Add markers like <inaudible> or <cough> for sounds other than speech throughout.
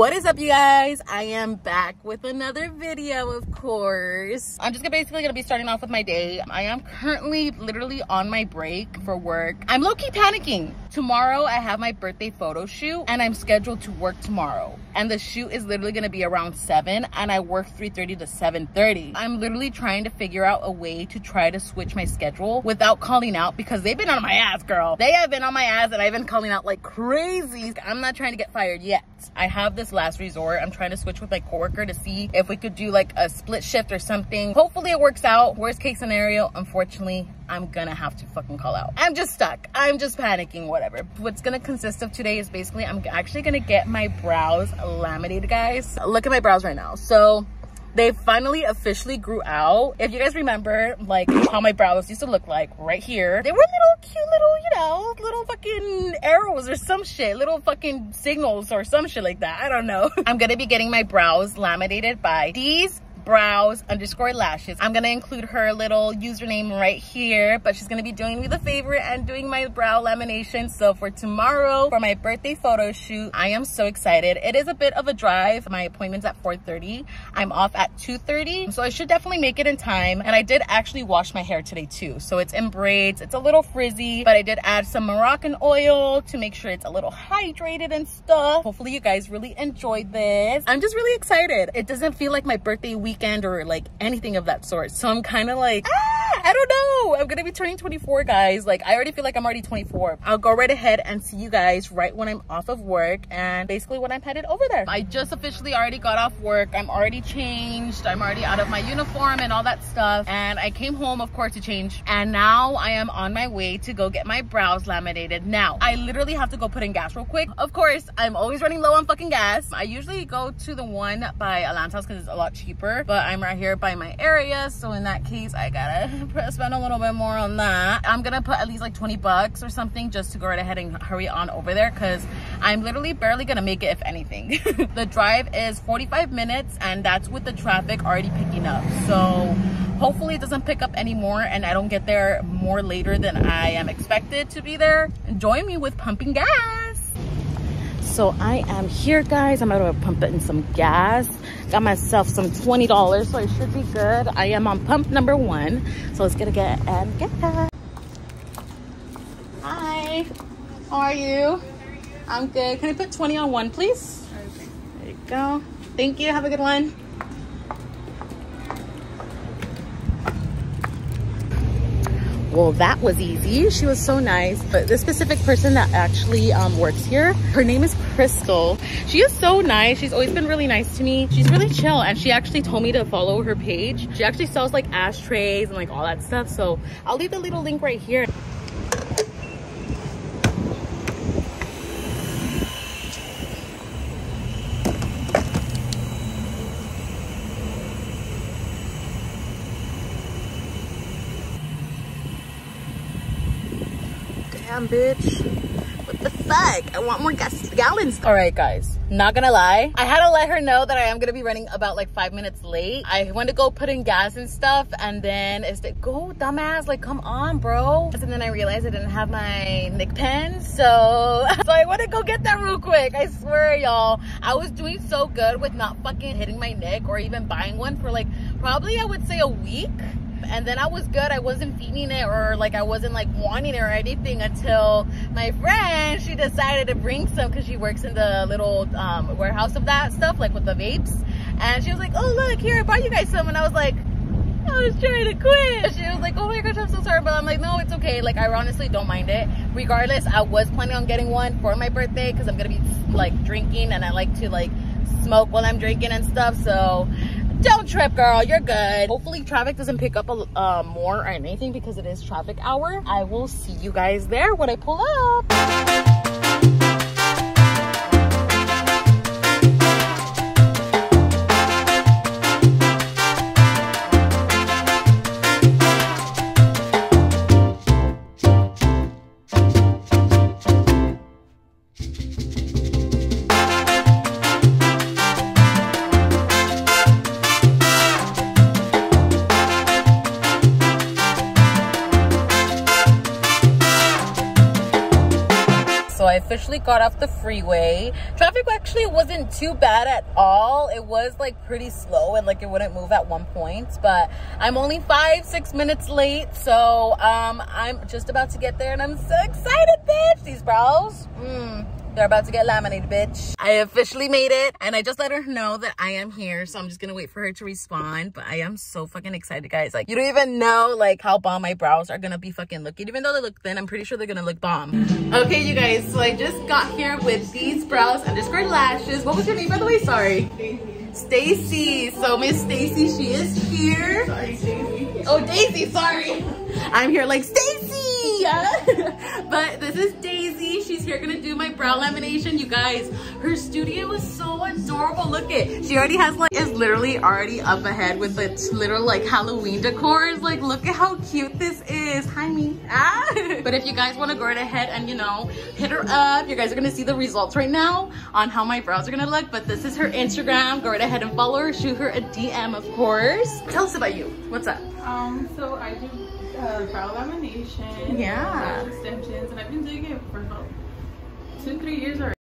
What is up, you guys? I am back with another video, of course. I'm just basically gonna be starting off with my day. I am currently literally on my break for work. I'm low-key panicking. Tomorrow, I have my birthday photo shoot and I'm scheduled to work tomorrow. And the shoot is literally gonna be around 7 and I work 3.30 to 7.30. I'm literally trying to figure out a way to try to switch my schedule without calling out because they've been on my ass, girl. They have been on my ass and I've been calling out like crazy. I'm not trying to get fired yet. I have this last resort. I'm trying to switch with my coworker to see if we could do like a split shift or something. Hopefully it works out. Worst case scenario, unfortunately, I'm gonna have to fucking call out. I'm just stuck. I'm just panicking, whatever. What's gonna consist of today is basically I'm actually gonna get my brows laminated, guys. Look at my brows right now. So they finally officially grew out. If you guys remember, like how my brows used to look like right here, they were little cute little, you know, little fucking arrows or some shit, little fucking signals or some shit like that. I don't know. <laughs> I'm gonna be getting my brows laminated by these brows underscore lashes. I'm gonna include her little username right here, but she's gonna be doing me the favor and doing my brow lamination. So for tomorrow, for my birthday photo shoot, I am so excited. It is a bit of a drive. My appointment's at 4.30. I'm off at 2.30, so I should definitely make it in time. And I did actually wash my hair today too. So it's in braids. It's a little frizzy, but I did add some Moroccan oil to make sure it's a little hydrated and stuff. Hopefully you guys really enjoyed this. I'm just really excited. It doesn't feel like my birthday week weekend or like anything of that sort. So I'm kind of like, ah, I don't know. I'm gonna be turning 24, guys. Like I already feel like I'm already 24. I'll go right ahead and see you guys right when I'm off of work and basically when I'm headed over there. I just officially already got off work. I'm already changed. I'm already out of my uniform and all that stuff. And I came home, of course, to change. And now I am on my way to go get my brows laminated. Now, I literally have to go put in gas real quick. Of course, I'm always running low on fucking gas. I usually go to the one by House because it's a lot cheaper but I'm right here by my area. So in that case, I gotta spend a little bit more on that. I'm gonna put at least like 20 bucks or something just to go right ahead and hurry on over there because I'm literally barely gonna make it if anything. <laughs> the drive is 45 minutes and that's with the traffic already picking up. So hopefully it doesn't pick up anymore and I don't get there more later than I am expected to be there. Join me with pumping gas. So I am here guys. I'm about to pump it in some gas. Got myself some $20, so it should be good. I am on pump number one. So let's get a get and get that. Hi, how are you? I'm good. Can I put 20 on one, please? There you go. Thank you. Have a good one. Well that was easy. She was so nice. But this specific person that actually um, works here her name is crystal. She is so nice. She's always been really nice to me. She's really chill and she actually told me to follow her page. She actually sells like ashtrays and like all that stuff. So i'll leave the little link right here Bitch. What the fuck? I want more gas gallons. All right, guys. Not gonna lie. I had to let her know that I am gonna be running about like five minutes late. I went to go put in gas and stuff and then it's like, go dumbass, like come on, bro. And then I realized I didn't have my nic pen. So, <laughs> so I to go get that real quick. I swear, y'all. I was doing so good with not fucking hitting my nic or even buying one for like, probably I would say a week and then I was good. I wasn't feeding it or like I wasn't like wanting it or anything until my friend, she decided to bring some because she works in the little um, warehouse of that stuff, like with the vapes. And she was like, oh, look, here, I brought you guys some. And I was like, I was trying to quit. She was like, oh my gosh, I'm so sorry. But I'm like, no, it's okay. Like, I honestly don't mind it. Regardless, I was planning on getting one for my birthday because I'm going to be like drinking and I like to like smoke while I'm drinking and stuff. So don't trip girl. You're good. Hopefully traffic doesn't pick up a, uh, more or anything because it is traffic hour. I will see you guys there when i pull up I officially got off the freeway. Traffic actually wasn't too bad at all. It was like pretty slow and like it wouldn't move at one point, but I'm only five, six minutes late. So um, I'm just about to get there and I'm so excited, bitch. These brows, mm, they're about to get laminated, bitch. I officially made it and I just let her know that I am here. So I'm just gonna wait for her to respond. But I am so fucking excited, guys. Like, you don't even know like how bomb my brows are gonna be fucking looking. Even though they look thin, I'm pretty sure they're gonna look bomb. Okay, you guys, so I just got here with these brows underscore lashes. What was your name, by the way? Sorry. Stacy. So Miss Stacy, she is here. Sorry, Daisy. Oh, Daisy, sorry. I'm here like Stacy. <laughs> but this is Daisy. She's here gonna do my brow lamination. You guys, her studio is so adorable. Look it. She already has like, is literally already up ahead with the little like Halloween decors. Like, look at how cute this is. Hi, me. Ah. <laughs> but if you guys wanna go right ahead and, you know, hit her up, you guys are gonna see the results right now on how my brows are gonna look. But this is her Instagram. Go right ahead and follow her. Shoot her a DM, of course. Tell us about you. What's up? Um, so I do uh, brow lamination, Yeah. extensions, and I've been doing it for about two, three years already.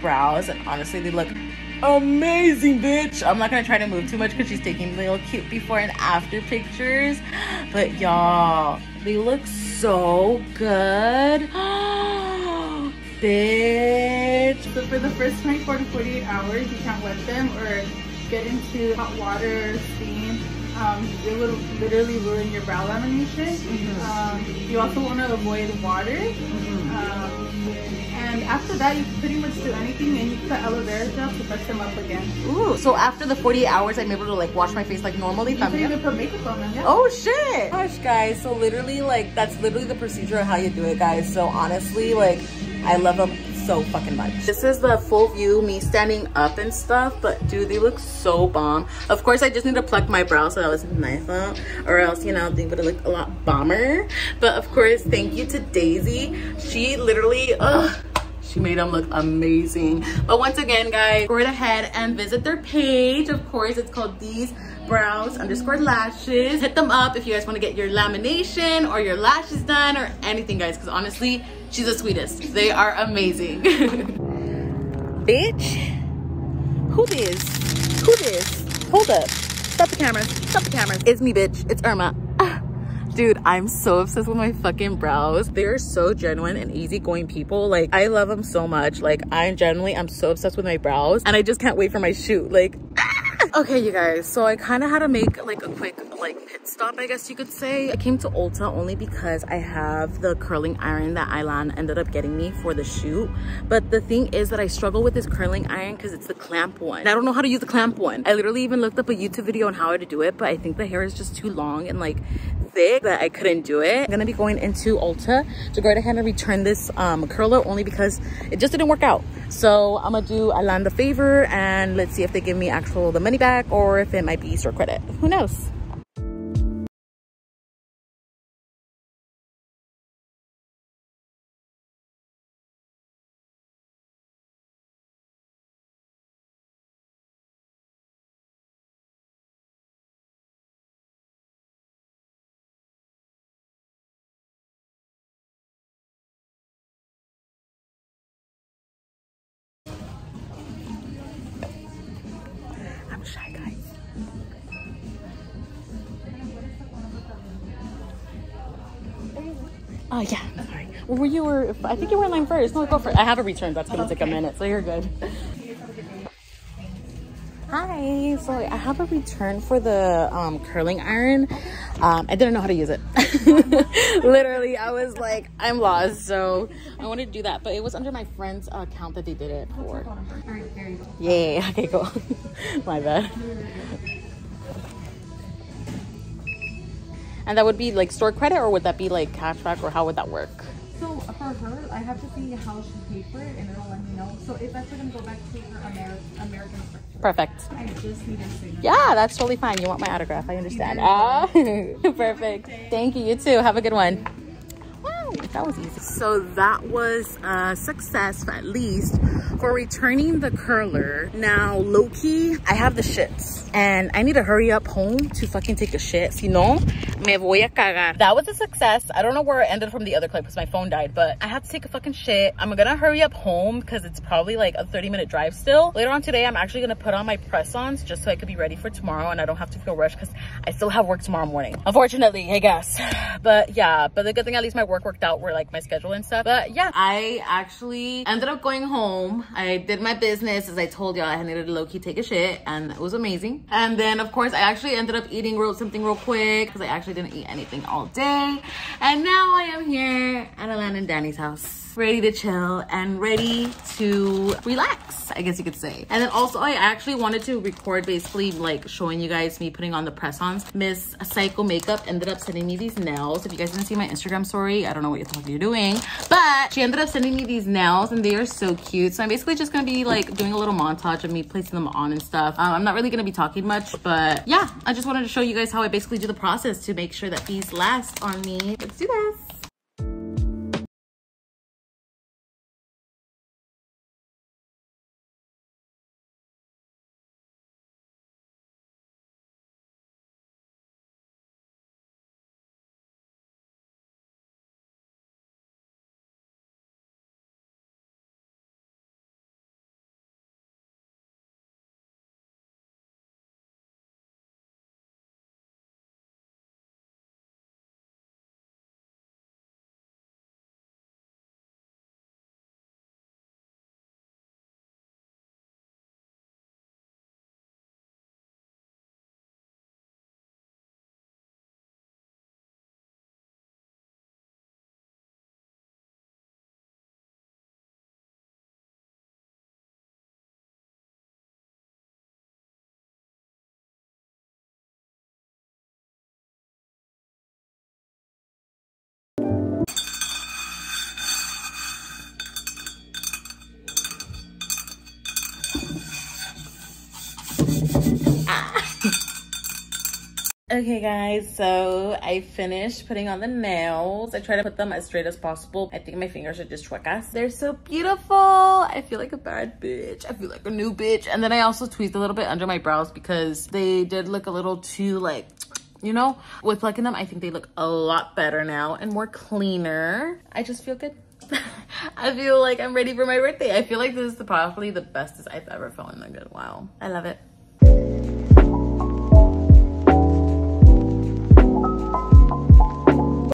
Brows and honestly they look amazing bitch i'm not gonna try to move too much because she's taking little cute before and after pictures but y'all they look so good <gasps> bitch but for the first 24 to 48 hours, you can't wet them or get into hot water steam. Um, it will literally ruin your brow lamination. Um, you also want to avoid water. Um, and after that, you pretty much do anything and you put aloe vera gel to brush them up again. Ooh, so after the 48 hours i'm able to like wash my face like normally You can even put makeup on them. Yeah. Oh shit! Gosh, guys. So literally, like, that's literally the procedure of how you do it, guys. So honestly, like, I love them so fucking much. This is the full view, me standing up and stuff. But dude, they look so bomb. Of course, I just need to pluck my brows so that was nice out, or else, you know, they would have looked a lot bomber. But of course, thank you to Daisy. She literally, ugh. She made them look amazing. But once again, guys, go right ahead and visit their page. Of course, it's called These Brows underscore Lashes. Hit them up if you guys want to get your lamination or your lashes done or anything, guys. Because honestly, she's the sweetest. They are amazing. <laughs> Bitch. Who this? Who this? Hold up. Stop the cameras. Stop the cameras. It's me, bitch. It's Irma. Dude, I'm so obsessed with my fucking brows. They're so genuine and easygoing people. Like, I love them so much. Like, I'm genuinely, I'm so obsessed with my brows. And I just can't wait for my shoot. Like, <laughs> okay, you guys. So I kind of had to make like a quick like pit stop, I guess you could say. I came to Ulta only because I have the curling iron that Ilan ended up getting me for the shoot. But the thing is that I struggle with this curling iron because it's the clamp one. And I don't know how to use the clamp one. I literally even looked up a YouTube video on how to do it, but I think the hair is just too long and like thick that I couldn't do it. I'm gonna be going into Ulta to go ahead and return this um, curler only because it just didn't work out. So I'm gonna do Ilan the favor and let's see if they give me actual the money back or if it might be store credit. Who knows? Oh yeah, sorry. Well, were you were? I think you were in line first. No, go for it. I have a return. That's gonna take a minute, so you're good. Hi. So I have a return for the um, curling iron. Um, I didn't know how to use it. <laughs> Literally, I was like, I'm lost. So I wanted to do that, but it was under my friend's account that they did it for. Yeah. <laughs> Okay. Cool. <laughs> my bad. And that would be like store credit, or would that be like cashback, or how would that work? So for her, I have to see how she paid for it, and it'll let me know. So it's actually gonna go back to her Ameri- American. Perfect. I just need a signature. Yeah, that's totally fine. You want my autograph. I understand. Ah, <laughs> perfect. Thank you. You too. Have a good one. That was easy. So that was a success, at least, for returning the curler. Now, low-key, I have the shits. And I need to hurry up home to fucking take a shit. Si no, me voy a cagar. That was a success. I don't know where it ended from the other clip because my phone died, but I have to take a fucking shit. I'm gonna hurry up home because it's probably like a 30 minute drive still. Later on today, I'm actually gonna put on my press-ons just so I could be ready for tomorrow and I don't have to feel rushed because I still have work tomorrow morning. Unfortunately, I guess. <sighs> But yeah, but the good thing at least my work worked out where like my schedule and stuff. But yeah, I actually ended up going home. I did my business as I told y'all I needed to low-key take a shit and it was amazing. And then of course I actually ended up eating real something real quick because I actually didn't eat anything all day. And now I am here at Alana and Danny's house ready to chill and ready to relax, I guess you could say. And then also I actually wanted to record basically like showing you guys me putting on the press-ons. Miss Psycho Makeup ended up sending me these nails. If you guys didn't see my Instagram story, I don't know what the fuck you're doing, but she ended up sending me these nails and they are so cute. So I'm basically just gonna be like doing a little montage of me placing them on and stuff. Um, I'm not really gonna be talking much, but yeah, I just wanted to show you guys how I basically do the process to make sure that these last on me. Let's do this. Okay guys, so I finished putting on the nails. I try to put them as straight as possible. I think my fingers are just chuecas. They're so beautiful. I feel like a bad bitch. I feel like a new bitch. And then I also tweezed a little bit under my brows because they did look a little too like you know with plucking them i think they look a lot better now and more cleaner i just feel good <laughs> i feel like i'm ready for my birthday i feel like this is the, probably the bestest i've ever felt in a good while i love it